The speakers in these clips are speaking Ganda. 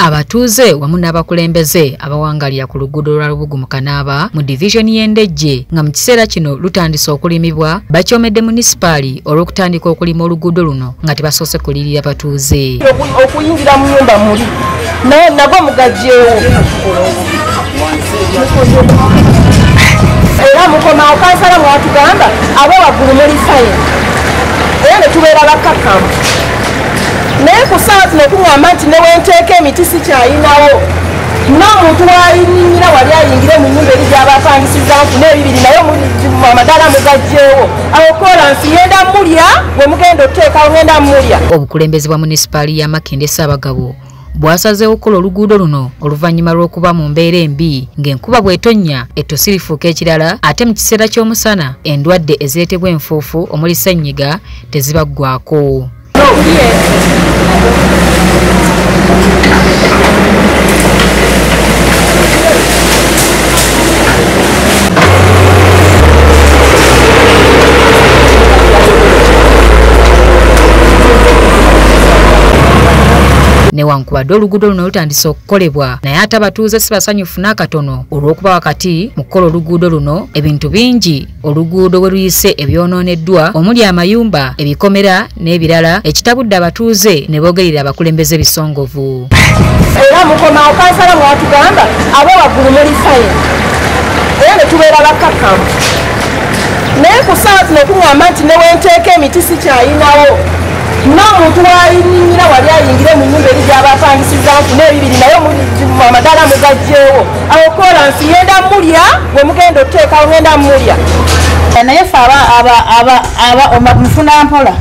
abatuuze wamu n'abakulembeze abawangalira ku luguudo lwa lubugu mu kanaaba mu divisioni y'endejje nga mu kiseera kino lutandise okulimibwa bakyomedde munisipaali olw'okutandika okulima oluguudo luno nga tebasoose kulirira batuuze. Okuyingira mu nyumba muli? Naye nagwo mugajjeewo era mukomawo kansala mwatugamba abo waggulu muli fayin era ne tubeera bakkakkamu naye ku ssaawa zino okuŋŋamba nti newenteeka emiti sikyayinawo n'omuntu wayinyira wali ayingire mu nyumba eri gyabapangisiza nfuna ebibiri naye amadaala mugajjeewo awo kolansi yenda mulya bwe mugenda okuteekawo ngenda mulya obukulembeze bwa munisipaali ya makinde saabagabo bwasazeewo okukola oluguudo luno oluvannyuma lw'okuba mu mbeera embi ng'enkuba bw'etonnya ettosi lifuuka ekirala ate mu kiseera ky'omusana endwadde ezireetebwa enfuufu omuli ssenyiga tezibaggwako 우 리. Newankubadde oluguudo luno lutandise okukolebwa. Naye ate abatuuze si basanyufu n'akatono olw'okuba wakati mu kukola oluguudo luno ebintu bingi. Oluguudo bwe luyise ebyonooneddwa omuli amayumba ebikomera n'ebirala. Ekitabudde abatuuze ne boogerera abakulembeze bisongovu. Era mukomawo kansala mwatugamba abo waggulu muli fayin era ne tubeera bakkakkamu naye ku ssaawa zino okuŋŋamba nti newenteeka emiti sikyayinawo n'omuntu wayinyira wali ayingire mu nyumba eri gyabapangisiza nfuna ebibiri naye amadaala mugajjeewo awo kolansi yenda mulya bwe mugenda okuteekawo ngenda mulya naye fe mufuna mpola.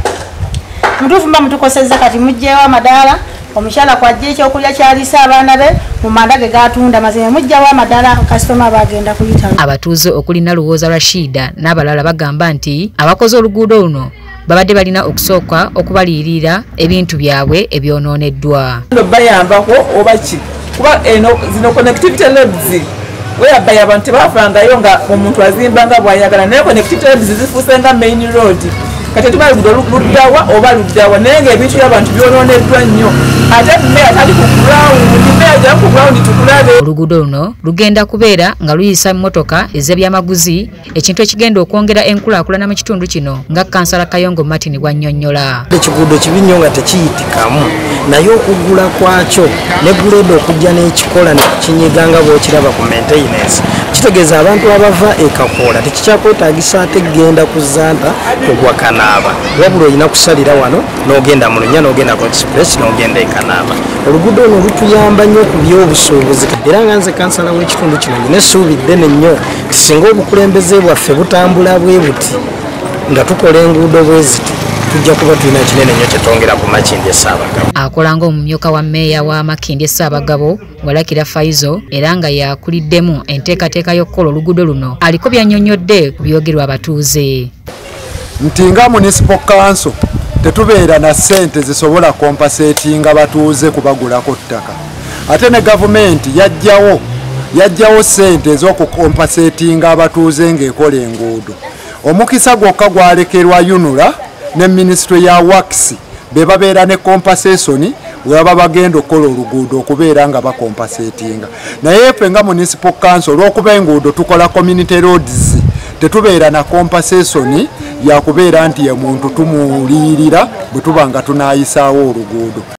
Mutuufu mba mutukosezza kati mugjeewo amadaala omukyala kwajja ekyokulya kyaliisa abaana be mu manda ge gatunda mazima mugjawo amadaala kasitoma bagenda kuyita abatuuze okuli nalowooza rashida n'abalala bagamba nti abakoze oluguudo luno babadde balina okusooka okubaliyirira ebintu byabwe ebyonooneddwa bayambako oba ki? Kuba eno zino connectivity labs weyabbaye abantu tebafangayo nga omuntu azimba nga bwayagala. Naye connectivity labs zifuuse nga main road. Kati tuba luddawa oba luddawa naye ngaebintu by'abantu byonooneddwa nnyo. Ate meya tali ku grawundi meya ja ku grawundi tukulabe oluguudo luno lugenda kubeera nga luyisa mmotoka ez'ebyamaguzi ekintu ekigenda okwongera enkulaakulana mu kitundu kino nga kansala kayongo martin bwannyonnyola. Ekiguudo kibi nnyo nga tekiyitikamu naye okugula kwakyo ne guleeda okujja n'ekikola nekinyiga nga bwokiraba ku maintenance. Kitegeeza abantu abava ekakoola tekikyakwetaagisa ate genda kuzanta kugwa kanaaba. Wabula olina kusalira wano n'ogenda mu lunya n'ogenda ku express n'ogenda ekanaaba oluguudo luno lutuyamba nnyo ku byobusuubuzi era nga nze kansala w'ekitundu kino nyina essuubi ddene nnyo singa obukulembeze bwaffe butambula bwe buti nga tukola enguudo bwe ziti tujja kuba tulina kinene nnyo kyetwongera ku makindi esaabagabo akola ng'omumyuka wa mmeeya wa makindi esaabagabo walakira faizo era nga yakuliddemu enteekateeka y'okukola oluguudo luno aliko byannyonnyodde ku byogerwa abatuuze. Nti nga municipal council tetubeera na ssente zisobola kompasetinga batuuze kubagulako ttaka ate ne gavumenti yajjawo yajjawo ssente ez'okukompasetinga abatuuze ng'ekola enguudo. Omukisa gwokka gwalekerwa unura ne minisitule ya wakisi be babeera ne compensation webaba bagenda okukola oluguudo okubeera nga bakompasetinga. Naye ffe nga municipal council olw'okuba enguudo tukola community roads tetubeera na compensation yakubeera nti ye muntu tumuliirira bwe tuba nga tunayisaawo oluguudo